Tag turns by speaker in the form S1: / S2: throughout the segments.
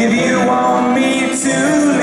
S1: If you want me to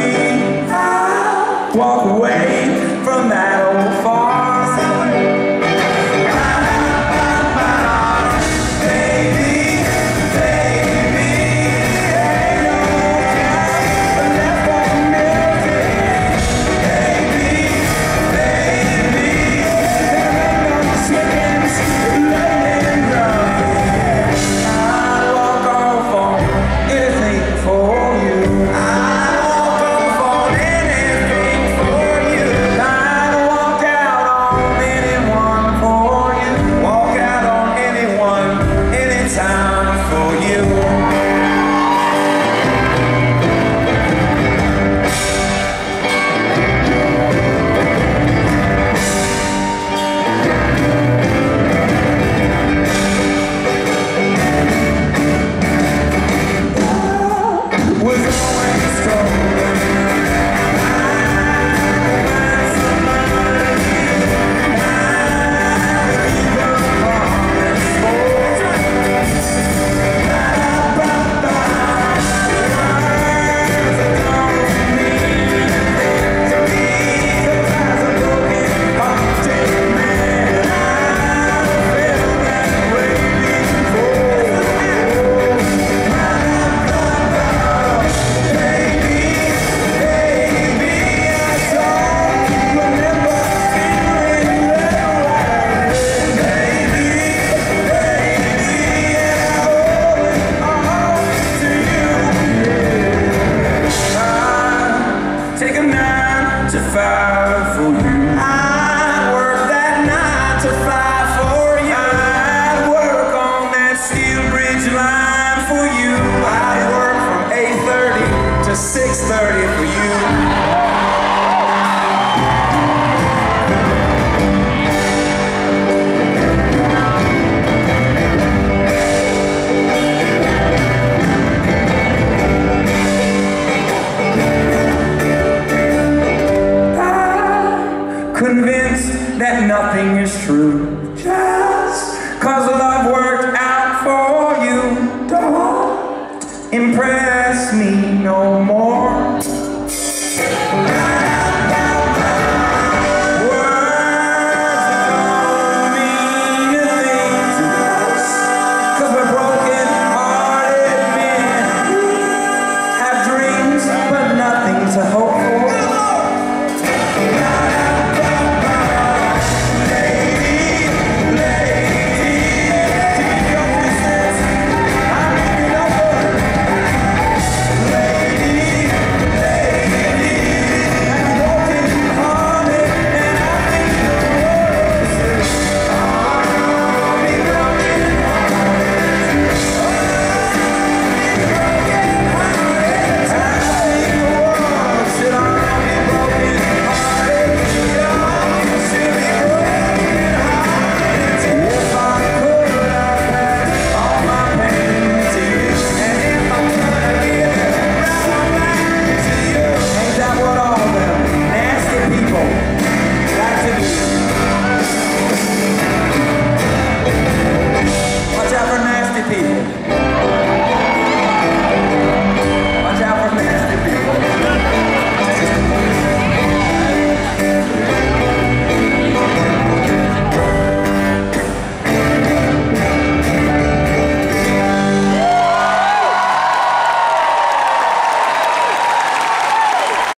S1: nine nothing is true. aqui.